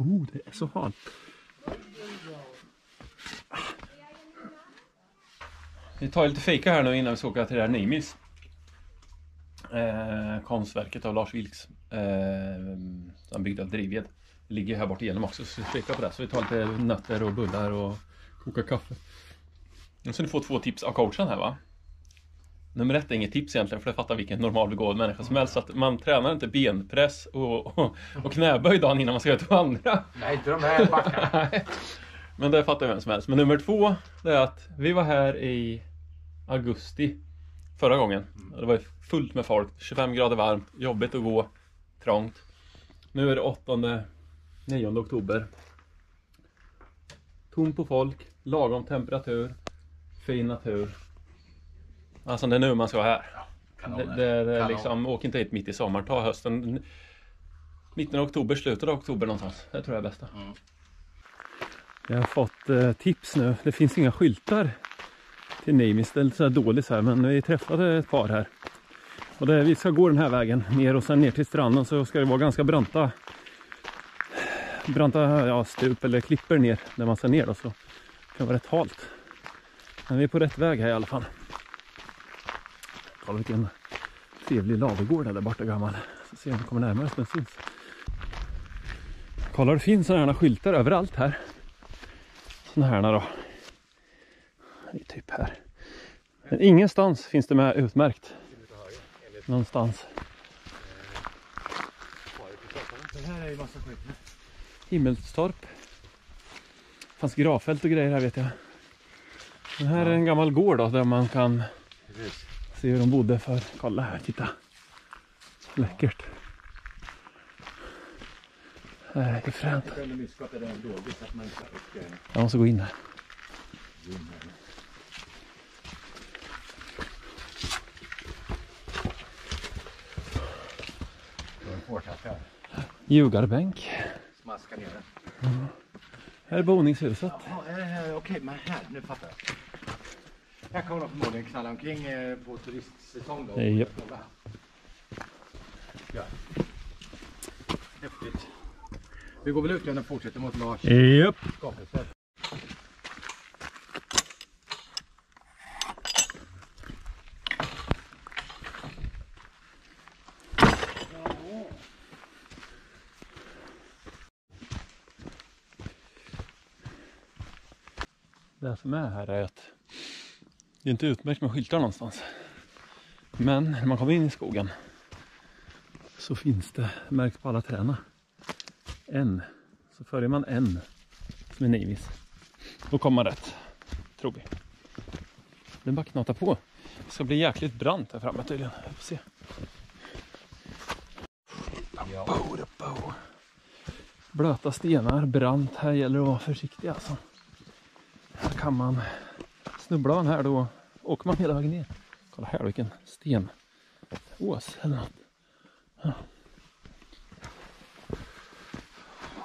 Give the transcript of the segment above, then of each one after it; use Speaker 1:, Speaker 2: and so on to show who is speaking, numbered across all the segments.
Speaker 1: Oh, det är så halt. Vi tar lite fika här nu innan vi ska åka till det här Nimis. Eh, konstverket av Lars Vilks. Eh, som byggde av drivved. Det ligger här bort igenom också så vi fikar på det. Så vi tar lite nötter och bullar och kokar kaffe. Nu ska ni få två tips av coachen här va. Nummer ett är inget tips egentligen för det fattar vilken normal begåvad människa som helst. Att man tränar inte benpress och, och, och knäböj dagen innan man ska ut och vandra.
Speaker 2: Nej, inte de här backarna.
Speaker 1: Men det fattar vem som helst. Men nummer två, det är att vi var här i augusti förra gången. Det var fullt med folk, 25 grader varmt, jobbigt att gå, trångt. Nu är det 8, 9 oktober. Tom på folk, lagom temperatur, fin natur. Alltså det är nu man ska vara här. Det, det är
Speaker 2: Kanon.
Speaker 1: liksom, åk inte hit mitt i sommaren, ta hösten. Mitten av oktober, slutet av oktober någonstans. Det tror jag är bästa.
Speaker 2: Mm.
Speaker 1: Jag har fått eh, tips nu. Det finns inga skyltar till Nimis. Det är lite så här dåligt så här, men vi träffade ett par här. Och det, vi ska gå den här vägen ner och sen ner till stranden så ska det vara ganska branta branta ja, stup eller klipper ner där man ska ner då, så det kan vara rätt halt. Men vi är på rätt väg här i alla fall. Kolla vilken trevlig ladugård där borta gammal. Så se om vi kommer närmare så den syns. Kolla det finns sådana här skyltar överallt här. Sådana här då. Det är typ här. Men ingenstans finns det med utmärkt. Någonstans.
Speaker 2: Den här är ju massa skit.
Speaker 1: Himmelstorp. fanns gravfält och grejer här vet jag. Den här är en gammal gård då, där man kan
Speaker 2: Precis.
Speaker 1: Se hur de bodde för. Kolla här, titta. Läckert. Det här är fränt.
Speaker 2: Jag
Speaker 1: måste gå in här. Ljugarbänk.
Speaker 2: Smaska ner den.
Speaker 1: Här är boningshuset.
Speaker 2: Okej, men här, nu fattar jag. Här kommer de förmodligen knalla omkring eh, på turistsäsong då.
Speaker 1: Japp.
Speaker 2: Ja. Häftigt. Vi går väl ut och fortsätter mot Lars
Speaker 1: Japp.
Speaker 2: skapelsesätt.
Speaker 1: Det som är här är att det är inte utmärkt med skyltar någonstans. Men när man kommer in i skogen så finns det, märkt på alla träna, en. Så följer man en som är nivis. Då kommer man rätt, tror vi. Det är bara att knata på. Det ska bli jäkligt brant här framme tydligen. Vi får se. Blöta stenar, brant. Här gäller det att vara försiktig alltså. Här kan man snubbla den här då åker man hela vägen ner. Kolla här vilken sten. Ås eller något. Ja.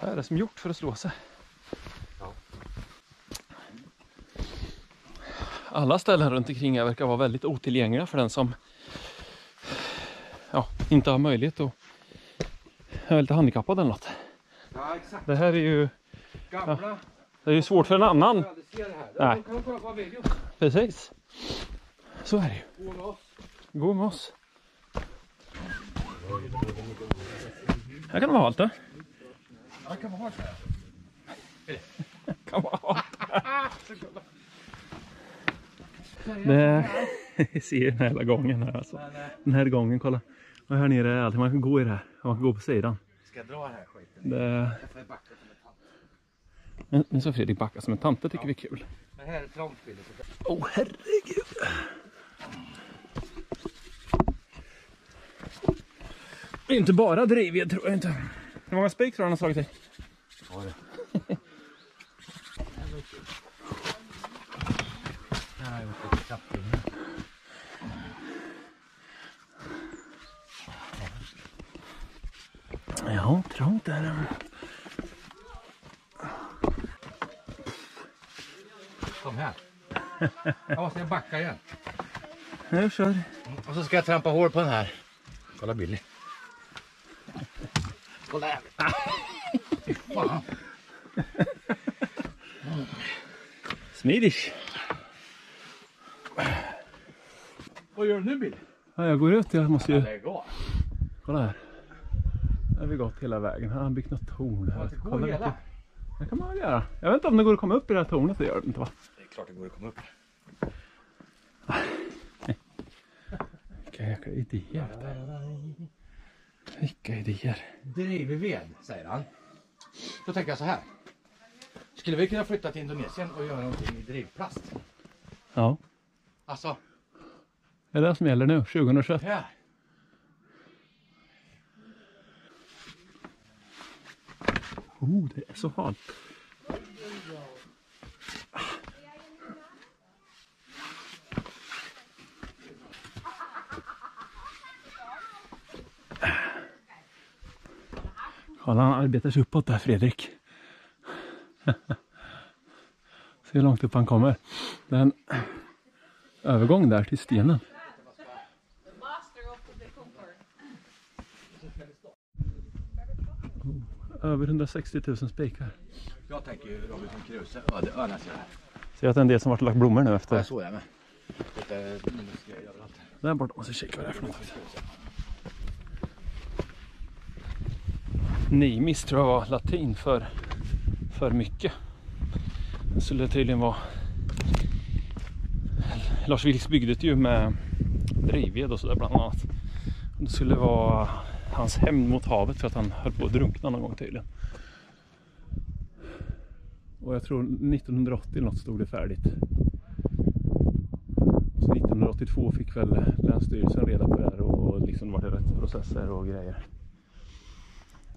Speaker 1: Vad är det som gjort för att slå sig?
Speaker 2: Ja.
Speaker 1: Alla ställen runt omkring här verkar vara väldigt otillgängliga för den som ja, inte har möjlighet att är lite handikappad eller något.
Speaker 2: Ja, exakt.
Speaker 1: Det här är ju,
Speaker 2: Gamla.
Speaker 1: Det är ju svårt för en annan.
Speaker 2: Det här.
Speaker 1: Nej. Precis. Så är det ju.
Speaker 2: Gå med oss.
Speaker 1: Här kan det vara halt då.
Speaker 2: Ja, kan man ha så här?
Speaker 1: Kan vara halt. Det ser den här hela gången här alltså. Den här gången, kolla. Och här nere är allting. Man kan gå i det här. Man kan gå på sidan.
Speaker 2: Ska jag dra den här skiten?
Speaker 1: Det... Nu- Nu ska Fredrik backa som en tant. Det tycker vi är kul.
Speaker 2: Men här är så-
Speaker 1: Åh oh, herregud. Det är inte bara drivved tror jag inte. Hur många spik tror han har slagit i?
Speaker 2: Här har jag gjort lite kappringar.
Speaker 1: Ja, trångt är
Speaker 2: Kom här. Jag backar igen.
Speaker 1: Jag kör.
Speaker 2: Och så ska jag trampa hår på den här. Kolla Billy. Kolla här. Fan.
Speaker 1: Smidigt.
Speaker 2: Vad gör du nu Bill?
Speaker 1: Ja, jag går ut, jag måste ju... Kolla här. Här har vi gått hela vägen. Här har han byggt något torn. Här.
Speaker 2: Det går
Speaker 1: Kolla
Speaker 2: hela.
Speaker 1: Det kan man väl göra. Jag vet inte om det går att komma upp i det här tornet. Det gör det inte va?
Speaker 2: Klart det går att komma upp.
Speaker 1: Vilka jäkla idéer. Vilka idéer.
Speaker 2: Drivig ved, säger han. Då tänker jag så här. Skulle vi kunna flytta till Indonesien och göra någonting i drivplast?
Speaker 1: Ja.
Speaker 2: Alltså,
Speaker 1: Det är det som gäller nu. 2021.
Speaker 2: här.
Speaker 1: Oh, det är så halt. Kolla, han arbetar sig uppåt där, Fredrik. Se hur långt upp han kommer. Det är en övergång där till stenen.
Speaker 3: Concord.
Speaker 1: Över 160 000 spikar.
Speaker 2: Jag tänker ju Robinson Crusoe, öde öarnas öar.
Speaker 1: Ser att det är en del som varit lagt blommor nu
Speaker 2: Ja,
Speaker 1: efter.
Speaker 2: jag såg det med. Lite minusgrejer överallt.
Speaker 1: Där borta måste jag kika vad det är för något. Nimis tror jag var latin för, för mycket. Det skulle tydligen vara... Lars Vilks byggde det ju med drivved och sådär bland annat. Det skulle vara hans hämnd mot havet för att han höll på att drunkna någon gång tydligen. Och jag tror 1980 eller något stod det färdigt. Så 1982 fick väl Länsstyrelsen reda på det här och liksom var det rättsprocesser och grejer.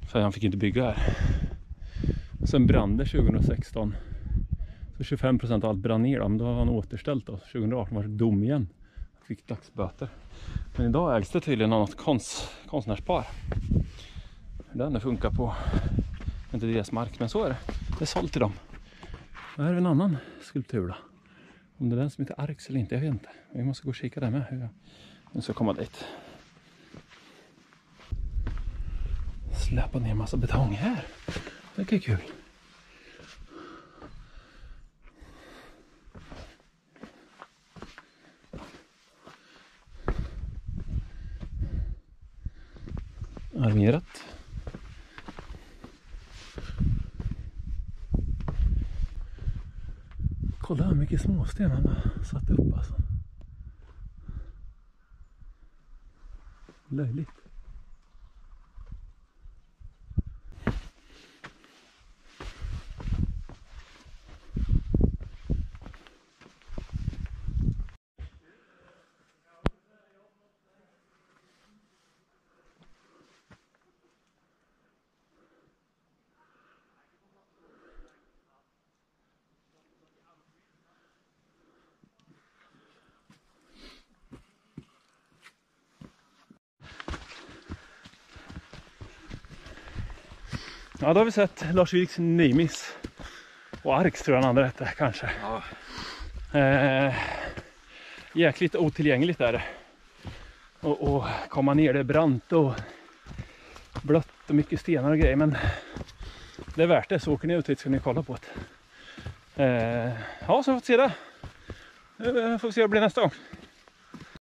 Speaker 1: För han fick inte bygga här. Sen brann det 2016. Så 25% av allt brann ner då, men då har han återställt då. 2018 var det dom igen. Han fick dagsböter. Men idag ägs det tydligen av något konst, konstnärspar. Hur den funkar på inte deras mark, men så är det. Det är sålt till dem. Här är en annan skulptur då. Om det är den som heter Arx eller inte, jag vet inte. Vi måste gå och kika där med. Hur jag nu ska komma dit. Släpa ner massa betong här. Det är kul. Armerat. Kolla hur mycket småsten han har satt upp alltså. Löjligt. Ja, då har vi sett Lars Vilks Nimis. Och Arx tror jag den andra hette kanske.
Speaker 2: Ja.
Speaker 1: Eh, jäkligt otillgängligt är det. Och, och komma ner, det är brant och blött och mycket stenar och grejer. Men det är värt det, så åker ni ut hit ska ni kolla på det. Eh, ja, så får vi se det. Eh, får vi se vad det blir nästa gång.